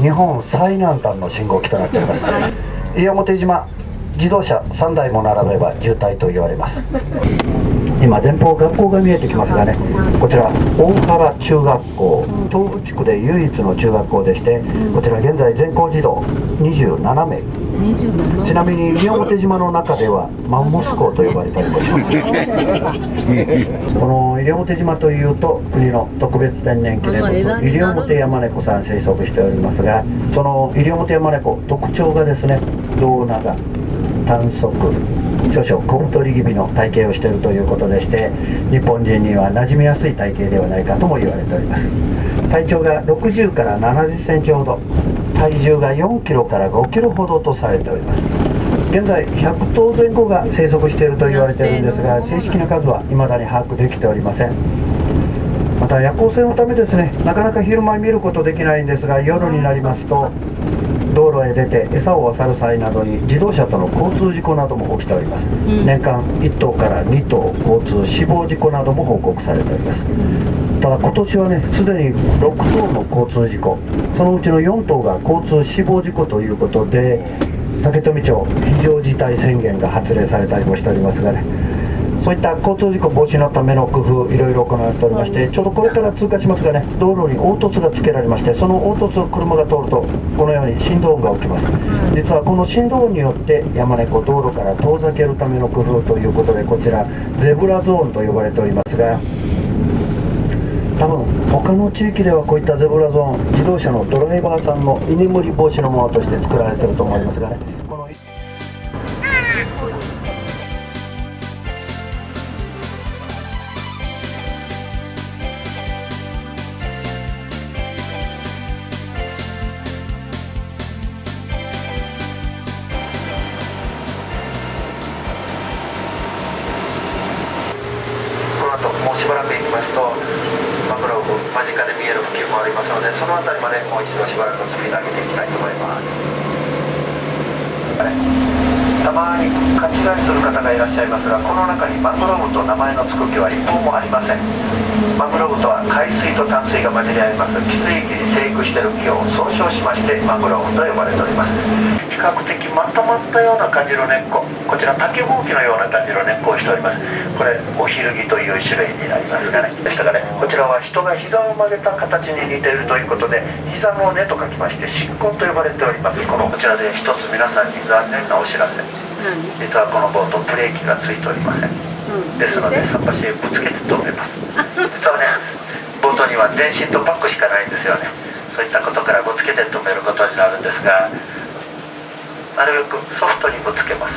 日本最南端の信号機となっております。西表島自動車3台も並べば渋滞と言われます。今前方学校が見えてきますがねこちら大原中学校。東部地区で唯一の中学校でしてこちら現在全校児童27名。ちなみに西表島の中ではマンモス校と呼ばれたりもします。この西表島というと国の特別天然記念物西表山猫さん生息しておりますがその西表山猫特徴がですね胴長短足少々小太り気味の体型をしているということでして日本人には馴染みやすい体型ではないかとも言われております。体長が60から70センチほど体重が4キロから5キロほどとされております。現在100頭前後が生息していると言われているんですが正式な数は未だに把握できておりません。また夜行性のためですねなかなか昼間見ることできないんですが夜になりますと道路へ出て餌を漁る際などに自動車との交通事故なども起きております、うん、年間1頭から2頭交通死亡事故なども報告されております、ただ今年はねすでに6頭の交通事故そのうちの4頭が交通死亡事故ということで竹富町非常事態宣言が発令されたりもしておりますがねそういった交通事故防止のための工夫いろいろ行われておりましてちょうどこれから通過しますがね道路に凹凸がつけられましてその凹凸を車が通るとこのように振動音が起きます。実はこの振動音によって山猫道路から遠ざけるための工夫ということでこちらゼブラゾーンと呼ばれておりますが多分他の地域ではこういったゼブラゾーン自動車のドライバーさんの居眠り防止のものとして作られていると思いますがねりますのでその辺りまでもう一度しばらくスピード上げていきたいと思います。たまに勘違いする方がいらっしゃいますがこの中にマングローブと名前の付く木は一本もありません。マングローブとは海水と淡水が混じり合います。汽水域に生育している木を総称しましてマングローブと呼ばれております。比較的まとまったような感じの根っこ。こちら竹ぼうきのような感じの根っこをしております。これおひるぎという種類になりますがね。でしたがねこちらは人が膝を曲げた形に似ているということで膝の根と書きまして新根と呼ばれております。このこちらで一つ皆さんに残念なお知らせ。実はこのボートブレーキがついておりません。ですので桟橋へぶつけて止めます。実はねボートには前進とバックしかないんですよね。そういったことからぶつけて止めることになるんですがなるべくソフトにぶつけます